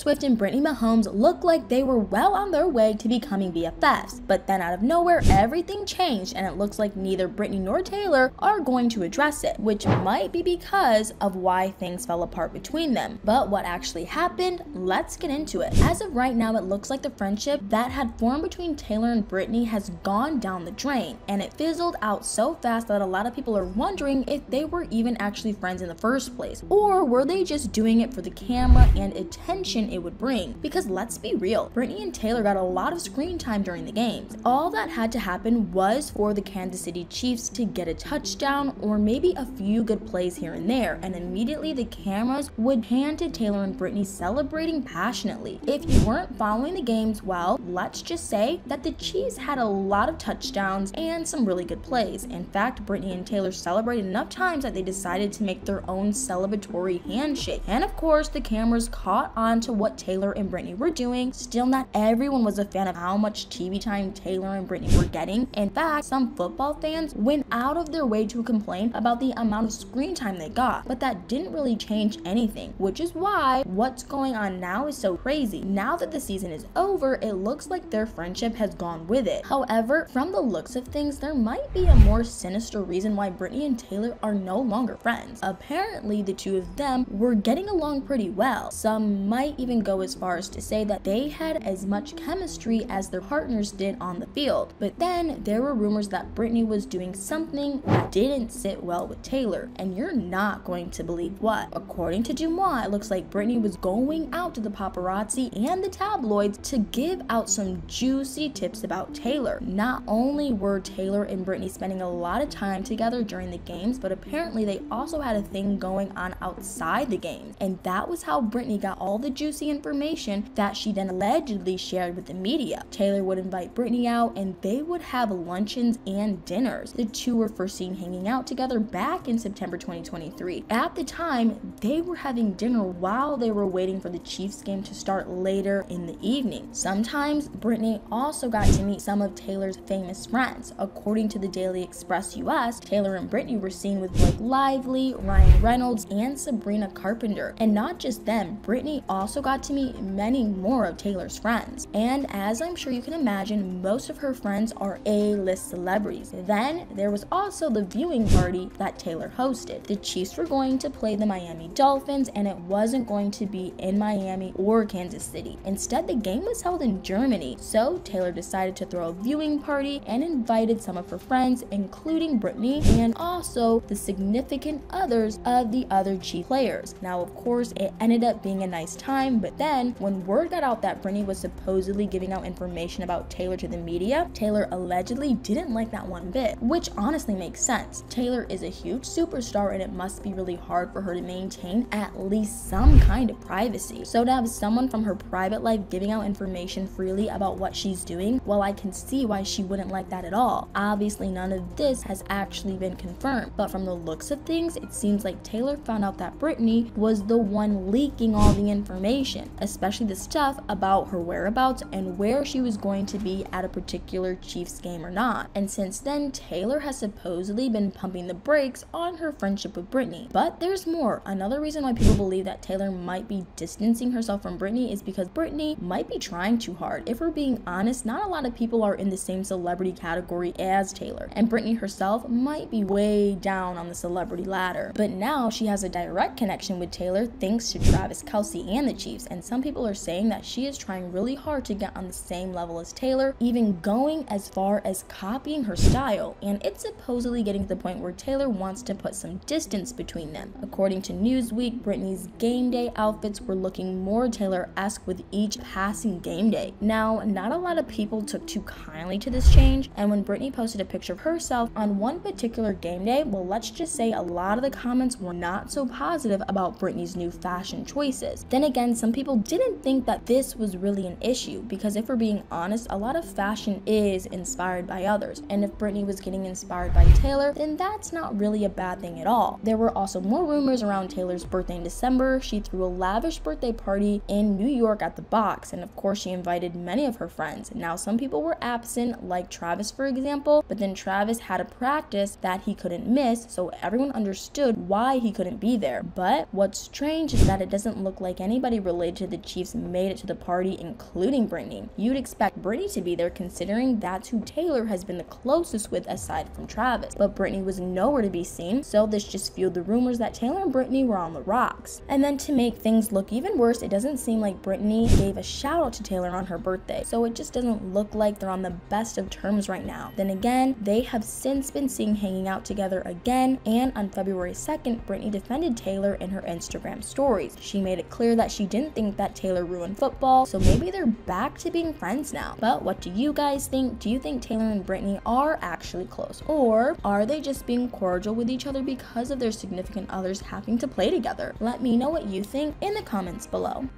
Swift and Brittany Mahomes looked like they were well on their way to becoming BFFs, but then out of nowhere, everything changed and it looks like neither Brittany nor Taylor are going to address it, which might be because of why things fell apart between them. But what actually happened, let's get into it. As of right now, it looks like the friendship that had formed between Taylor and Brittany has gone down the drain, and it fizzled out so fast that a lot of people are wondering if they were even actually friends in the first place, or were they just doing it for the camera and attention it would bring? Because let's be real, Brittany and Taylor got a lot of screen time during the games. All that had to happen was for the Kansas City Chiefs to get a touchdown or maybe a few good plays here and there, and immediately the cameras would pan to Taylor and Brittany celebrating passionately. If you weren't following the games well, let's just say that the Chiefs had a lot of touchdowns and some really good plays. In fact, Brittany and Taylor celebrated enough times that they decided to make their own celebratory handshake. And of course, the cameras caught on to what Taylor and Brittany were doing. Still, not everyone was a fan of how much TV time Taylor and Brittany were getting. In fact, some football fans went out of their way to complain about the amount of screen time they got, but that didn't really change anything, which is why what's going on now is so crazy. Now that the season is over, it looks like their friendship has gone with it. However, from the looks of things, there might be a more sinister reason why Brittany and Taylor are no longer friends. Apparently, the two of them were getting along pretty well. Some might even go as far as to say that they had as much chemistry as their partners did on the field. But then there were rumors that Brittany was doing something that didn't sit well with Taylor, and you're not going to believe what. According to DeuxMoi, it looks like Brittany was going out to the paparazzi and the tabloids to give out some juicy tips about Taylor. Not only were Taylor and Brittany spending a lot of time together during the games, but apparently they also had a thing going on outside the games. And that was how Brittany got all the juicy information that she then allegedly shared with the media. Taylor would invite Brittany out and they would have luncheons and dinners. The two were first seen hanging out together back in September 2023. At the time, they were having dinner while they were waiting for the Chiefs game to start later in the evening. Sometimes Brittany also got to meet some of Taylor's famous friends. According to the Daily Express US, Taylor and Brittany were seen with Blake Lively, Ryan Reynolds, and Sabrina Carpenter. And not just them, Brittany also got to meet many more of Taylor's friends. And as I'm sure you can imagine, most of her friends are A-list celebrities. Then there was also the viewing party that Taylor hosted. The Chiefs were going to play the Miami Dolphins and it wasn't going to be in Miami or Kansas City. Instead, the game was held in Germany. So Taylor decided to throw a viewing party and invited some of her friends, including Brittany and also the significant others of the other Chief players. Now, of course, it ended up being a nice time, but then when word got out that Brittany was supposedly giving out information about Taylor to the media, Taylor allegedly didn't like that one bit, which honestly makes sense. Taylor is a huge superstar and it must be really hard for her to maintain at least some kind of privacy. So to have someone from her private life giving out information freely about what she's doing, well, I can see why she wouldn't like that at all. Obviously, none of this has actually been confirmed, but from the looks of things, it seems like Taylor found out that Brittany was the one leaking all the information, especially the stuff about her whereabouts and where she was going to be at a particular Chiefs game or not. And since then, Taylor has supposedly been pumping the brakes on her friendship with Brittany. But there's more. Another reason why people believe that Taylor might be distancing herself from Brittany is because Brittany might be trying too hard. If we're being honest, not a lot of people are in the same celebrity category as Taylor, and Brittany herself might be way down on the celebrity ladder. But now she has a direct connection with Taylor thanks to Travis Kelce and the Chiefs, and some people are saying that she is trying really hard to get on the same level as Taylor, even going as far as copying her style, and it's supposedly getting to the point where Taylor wants to put some distance between them. According to Newsweek, Brittany's game day outfits were looking more Taylor-esque with each passing game day. Now, not a lot of people took too kindly to this change, and when Brittany posted a picture of herself on one particular game day, well, let's just say a lot of the comments were not so positive about Brittany's new fashion choices. Then again, some people didn't think that this was really an issue, because if we're being honest, a lot of fashion is inspired by others, and if Brittany was getting inspired by Taylor, then that's not really a bad thing at all. There were also more rumors around Taylor's birthday in December. She threw a lavish birthday party in New York at the box, and of course, she invited many of her friends. Now, some people were absent, like Travis, for example, but then Travis had a practice that he couldn't miss, so everyone understood why he couldn't be there. But what's strange is that it doesn't look like anybody really related to the Chiefs made it to the party, including Brittany. You'd expect Brittany to be there considering that's who Taylor has been the closest with aside from Travis. But Brittany was nowhere to be seen, so this just fueled the rumors that Taylor and Brittany were on the rocks. And then to make things look even worse, it doesn't seem like Brittany gave a shout out to Taylor on her birthday, so it just doesn't look like they're on the best of terms right now. Then again, they have since been seen hanging out together again, and on February 2nd, Brittany defended Taylor in her Instagram stories. She made it clear that she didn't think that Taylor ruined football, so maybe they're back to being friends now. But what do you guys think? Do you think Taylor and Brittany are actually close? Or are they just being cordial with each other because of their significant others having to play together? Let me know what you think in the comments below.